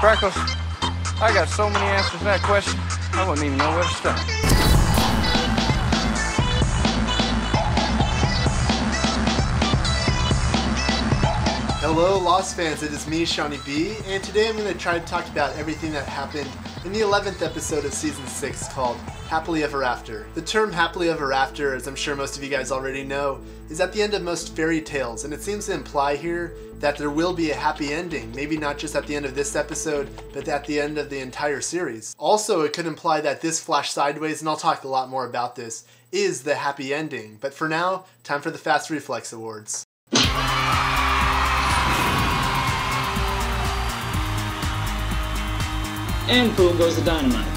Freckles, I got so many answers to that question, I wouldn't even know where to start. Hello, Lost fans. It is me, Seanie B, and today I'm going to try to talk about everything that happened in the 11th episode of season 6 called Happily Ever After. The term happily ever after, as I'm sure most of you guys already know, is at the end of most fairy tales, and it seems to imply here that there will be a happy ending, maybe not just at the end of this episode, but at the end of the entire series. Also, it could imply that this Flash Sideways, and I'll talk a lot more about this, is the happy ending. But for now, time for the Fast Reflex Awards. And boom goes the dynamite.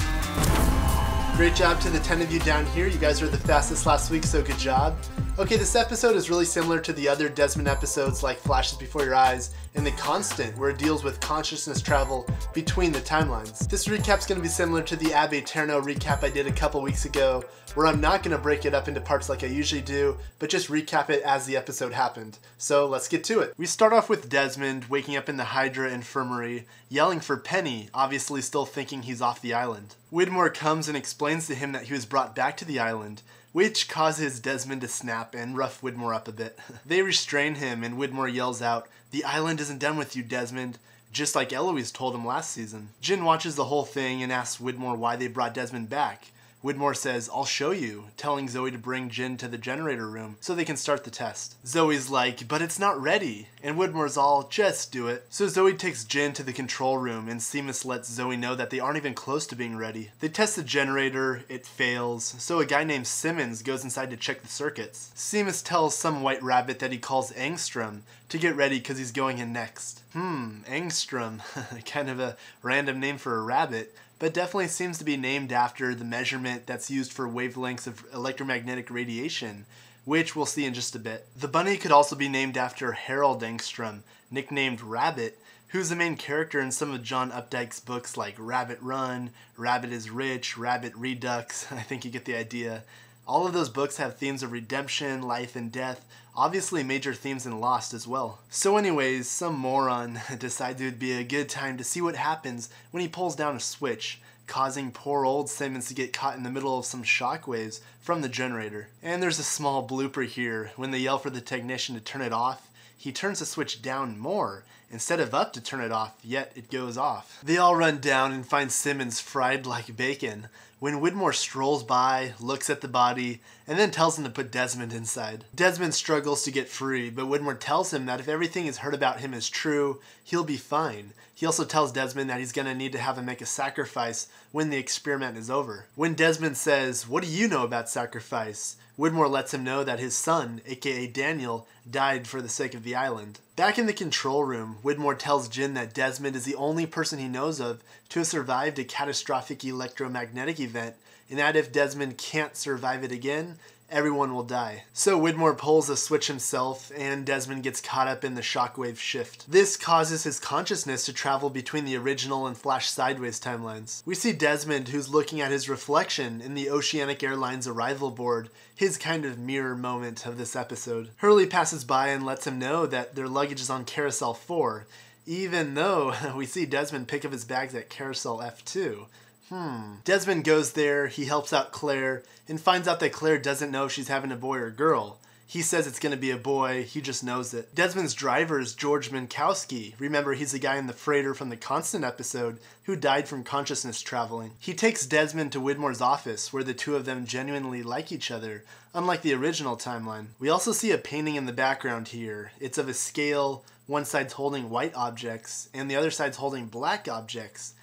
Great job to the 10 of you down here. You guys were the fastest last week, so good job. Okay, this episode is really similar to the other Desmond episodes like Flashes Before Your Eyes and The Constant, where it deals with consciousness travel between the timelines. This recap's going to be similar to the Ab Aeterno recap I did a couple weeks ago, where I'm not going to break it up into parts like I usually do, but just recap it as the episode happened. So let's get to it. We start off with Desmond waking up in the Hydra infirmary, yelling for Penny, obviously still thinking he's off the island. Widmore comes and explains to him that he was brought back to the island, which causes Desmond to snap and rough Widmore up a bit. they restrain him, and Widmore yells out, The island isn't done with you, Desmond, just like Eloise told him last season. Jin watches the whole thing and asks Widmore why they brought Desmond back. Widmore says, I'll show you, telling Zoe to bring Jin to the generator room so they can start the test. Zoe's like, but it's not ready. And Widmore's all, just do it. So Zoe takes Jin to the control room and Seamus lets Zoe know that they aren't even close to being ready. They test the generator, it fails, so a guy named Simmons goes inside to check the circuits. Seamus tells some white rabbit that he calls Angstrom to get ready because he's going in next. Hmm, Angstrom, kind of a random name for a rabbit but definitely seems to be named after the measurement that's used for wavelengths of electromagnetic radiation, which we'll see in just a bit. The bunny could also be named after Harold Angstrom, nicknamed Rabbit, who's the main character in some of John Updike's books like Rabbit Run, Rabbit is Rich, Rabbit Redux. I think you get the idea. All of those books have themes of redemption, life, and death, obviously major themes in Lost as well. So anyways, some moron decides it would be a good time to see what happens when he pulls down a switch, causing poor old Simmons to get caught in the middle of some shockwaves from the generator. And there's a small blooper here. When they yell for the technician to turn it off, he turns the switch down more instead of up to turn it off, yet it goes off. They all run down and find Simmons fried like bacon when Widmore strolls by, looks at the body, and then tells him to put Desmond inside. Desmond struggles to get free, but Widmore tells him that if everything he's heard about him is true, he'll be fine. He also tells Desmond that he's to need to have him make a sacrifice when the experiment is over. When Desmond says, What do you know about sacrifice? Widmore lets him know that his son, aka Daniel, died for the sake of the island. Back in the control room, Widmore tells Jin that Desmond is the only person he knows of to have survived a catastrophic electromagnetic event, and that if Desmond can't survive it again, everyone will die. So Widmore pulls a switch himself, and Desmond gets caught up in the shockwave shift. This causes his consciousness to travel between the original and Flash Sideways timelines. We see Desmond, who's looking at his reflection in the Oceanic Airlines arrival board, his kind of mirror moment of this episode. Hurley passes by and lets him know that their luggage is on Carousel 4, even though we see Desmond pick up his bags at Carousel F2. Hmm. Desmond goes there, he helps out Claire, and finds out that Claire doesn't know if she's having a boy or girl. He says it's going to be a boy, he just knows it. Desmond's driver is George Minkowski. Remember, he's the guy in the freighter from the Constant episode who died from consciousness traveling. He takes Desmond to Widmore's office, where the two of them genuinely like each other, unlike the original timeline. We also see a painting in the background here. It's of a scale, one side's holding white objects, and the other side's holding black objects.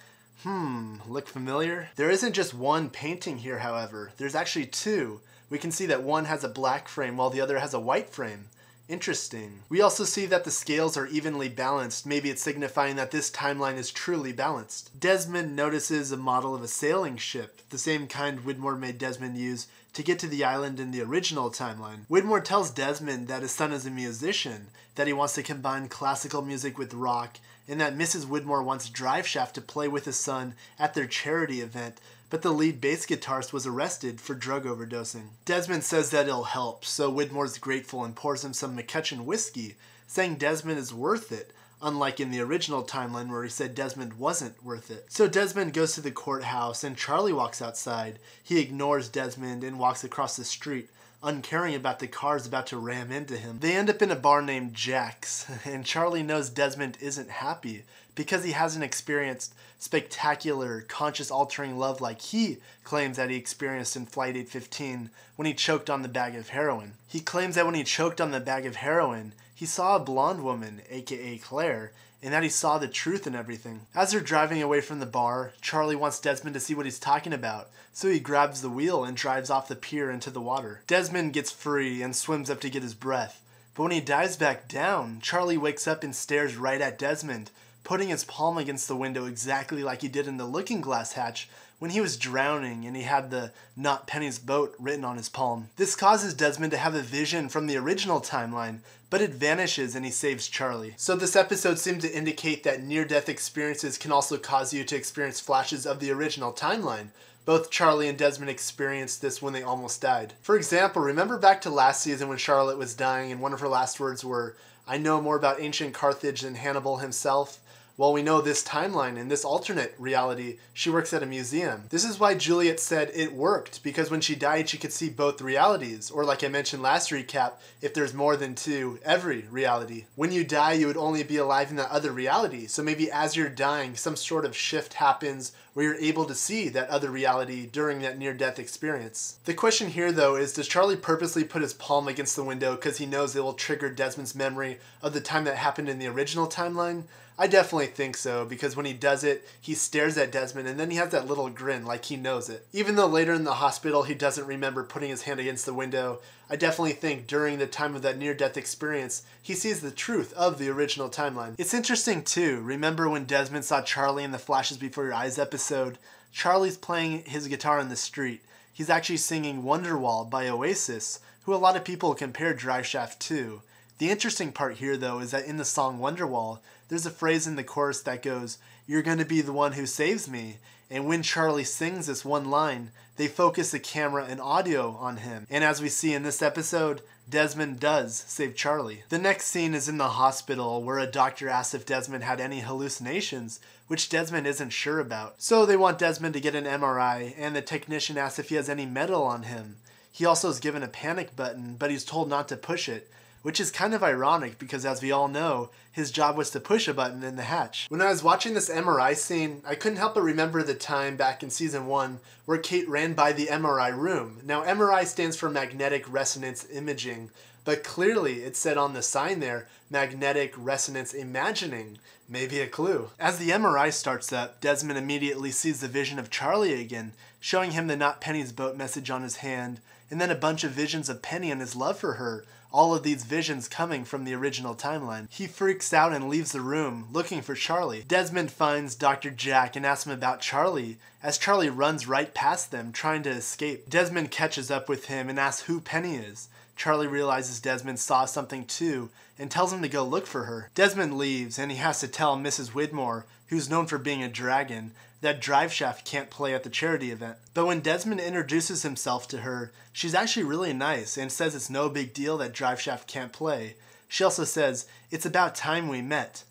Hmm, look familiar? There isn't just one painting here, however. There's actually two. We can see that one has a black frame while the other has a white frame. Interesting. We also see that the scales are evenly balanced. Maybe it's signifying that this timeline is truly balanced. Desmond notices a model of a sailing ship, the same kind Widmore made Desmond use to get to the island in the original timeline. Widmore tells Desmond that his son is a musician, that he wants to combine classical music with rock, and that Mrs. Widmore wants Driveshaft to play with his son at their charity event, but the lead bass guitarist was arrested for drug overdosing. Desmond says that it'll help, so Widmore's grateful and pours him some MacCutcheon whiskey, saying Desmond is worth it, unlike in the original timeline where he said Desmond wasn't worth it. So Desmond goes to the courthouse and Charlie walks outside. He ignores Desmond and walks across the street, uncaring about the cars about to ram into him. They end up in a bar named Jack's, and Charlie knows Desmond isn't happy because he hasn't experienced spectacular, conscious altering love like he claims that he experienced in Flight 815 when he choked on the bag of heroin. He claims that when he choked on the bag of heroin, he saw a blonde woman, aka Claire, and that he saw the truth in everything. As they're driving away from the bar, Charlie wants Desmond to see what he's talking about, so he grabs the wheel and drives off the pier into the water. Desmond gets free and swims up to get his breath, but when he dives back down, Charlie wakes up and stares right at Desmond, putting his palm against the window exactly like he did in the looking glass hatch when he was drowning and he had the Not Penny's boat written on his palm. This causes Desmond to have a vision from the original timeline, but it vanishes and he saves Charlie. So this episode seemed to indicate that near-death experiences can also cause you to experience flashes of the original timeline. Both Charlie and Desmond experienced this when they almost died. For example, remember back to last season when Charlotte was dying and one of her last words were, I know more about ancient Carthage than Hannibal himself? Well, we know this timeline, in this alternate reality, she works at a museum. This is why Juliet said it worked, because when she died, she could see both realities. Or, like I mentioned last recap, if there's more than two, every reality. When you die, you would only be alive in that other reality. So maybe as you're dying, some sort of shift happens where you're able to see that other reality during that near death experience. The question here, though, is does Charlie purposely put his palm against the window because he knows it will trigger Desmond's memory of the time that happened in the original timeline? I definitely think so because when he does it, he stares at Desmond and then he has that little grin like he knows it. Even though later in the hospital he doesn't remember putting his hand against the window, I definitely think during the time of that near death experience, he sees the truth of the original timeline. It's interesting too. Remember when Desmond saw Charlie in the Flashes Before Your Eyes episode? Charlie's playing his guitar in the street. He's actually singing Wonderwall by Oasis, who a lot of people compare Driveshaft to. The interesting part here, though, is that in the song Wonderwall, there's a phrase in the chorus that goes, You're going to be the one who saves me. And when Charlie sings this one line, they focus the camera and audio on him. And as we see in this episode, Desmond does save Charlie. The next scene is in the hospital where a doctor asks if Desmond had any hallucinations, which Desmond isn't sure about. So they want Desmond to get an MRI, and the technician asks if he has any metal on him. He also is given a panic button, but he's told not to push it which is kind of ironic because as we all know, his job was to push a button in the hatch. When I was watching this MRI scene, I couldn't help but remember the time back in season 1 where Kate ran by the MRI room. Now MRI stands for magnetic resonance imaging, but clearly it said on the sign there, magnetic resonance imagining. Maybe a clue. As the MRI starts up, Desmond immediately sees the vision of Charlie again, showing him the Not Penny's boat message on his hand, and then a bunch of visions of Penny and his love for her, all of these visions coming from the original timeline. He freaks out and leaves the room, looking for Charlie. Desmond finds Dr. Jack and asks him about Charlie, as Charlie runs right past them, trying to escape. Desmond catches up with him and asks who Penny is. Charlie realizes Desmond saw something too and tells him to go look for her. Desmond leaves and he has to tell Mrs. Widmore, who's known for being a dragon, that Driveshaft can't play at the charity event. But when Desmond introduces himself to her, she's actually really nice and says it's no big deal that Driveshaft can't play. She also says, It's about time we met.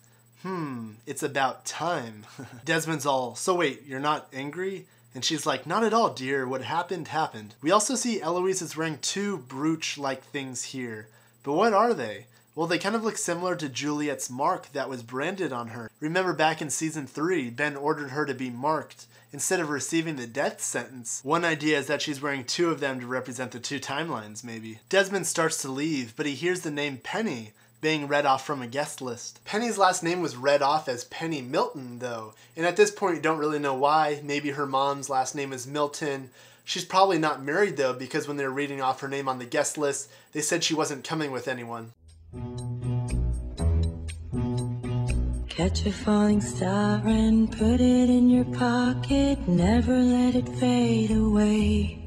Hmm, it's about time. Desmond's all, So wait, you're not angry? And she's like, Not at all, dear. What happened, happened. We also see Eloise is wearing two brooch like things here. But what are they? Well, they kind of look similar to Juliet's mark that was branded on her. Remember back in season 3, Ben ordered her to be marked instead of receiving the death sentence. One idea is that she's wearing two of them to represent the two timelines, maybe. Desmond starts to leave, but he hears the name Penny being read off from a guest list. Penny's last name was read off as Penny Milton, though, and at this point you don't really know why. Maybe her mom's last name is Milton. She's probably not married, though, because when they were reading off her name on the guest list, they said she wasn't coming with anyone. Catch a falling star and put it in your pocket, never let it fade away.